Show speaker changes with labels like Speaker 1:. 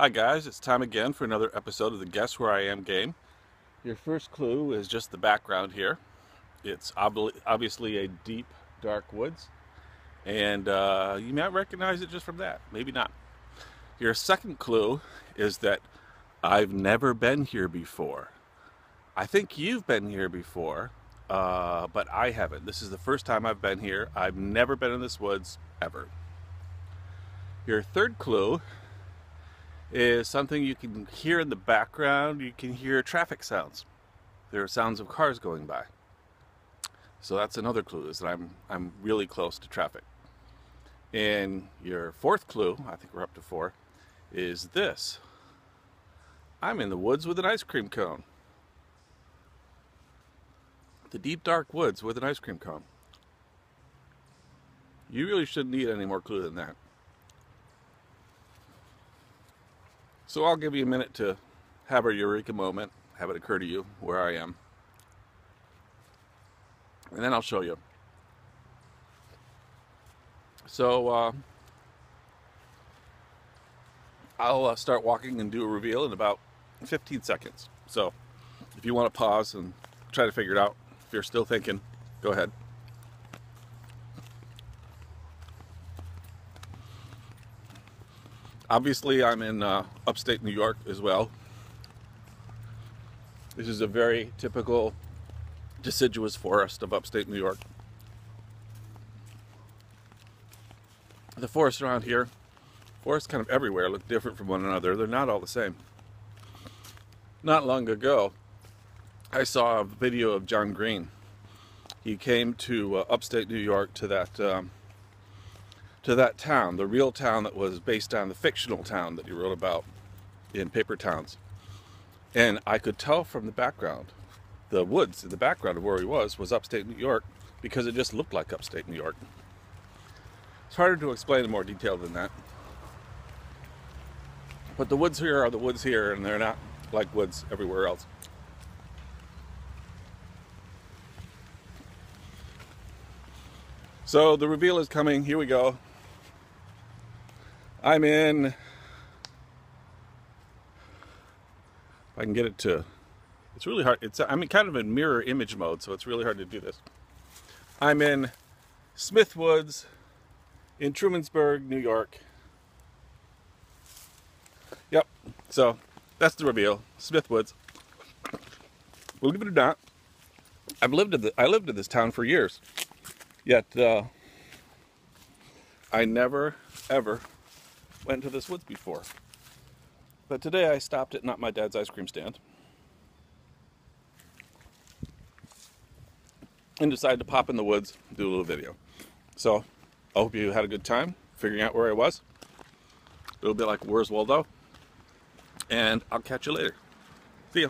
Speaker 1: Hi guys, it's time again for another episode of the Guess Where I Am game. Your first clue is just the background here. It's ob obviously a deep, dark woods, and uh, you might recognize it just from that, maybe not. Your second clue is that I've never been here before. I think you've been here before, uh, but I haven't. This is the first time I've been here. I've never been in this woods ever. Your third clue is something you can hear in the background. You can hear traffic sounds. There are sounds of cars going by. So that's another clue is that I'm I'm really close to traffic. And your fourth clue, I think we're up to four, is this. I'm in the woods with an ice cream cone. The deep dark woods with an ice cream cone. You really shouldn't need any more clue than that. So I'll give you a minute to have a eureka moment, have it occur to you where I am. And then I'll show you. So uh, I'll uh, start walking and do a reveal in about 15 seconds. So if you want to pause and try to figure it out, if you're still thinking, go ahead. Obviously, I'm in uh, upstate New York as well. This is a very typical deciduous forest of upstate New York. The forests around here, forests kind of everywhere, look different from one another. They're not all the same. Not long ago, I saw a video of John Green. He came to uh, upstate New York to that um, to that town, the real town that was based on the fictional town that he wrote about in Paper Towns. And I could tell from the background, the woods in the background of where he was, was upstate New York because it just looked like upstate New York. It's harder to explain in more detail than that. But the woods here are the woods here, and they're not like woods everywhere else. So the reveal is coming. Here we go. I'm in, if I can get it to, it's really hard. It's I'm kind of in mirror image mode, so it's really hard to do this. I'm in Smith Woods in Trumansburg, New York. Yep, so that's the reveal. Smith Woods. Believe it or not, I've lived in the, I lived in this town for years. Yet uh, I never ever went to this woods before. But today I stopped at Not My Dad's Ice Cream Stand. And decided to pop in the woods, do a little video. So, I hope you had a good time figuring out where I was. A little bit like Where's Waldo. And I'll catch you later. See ya.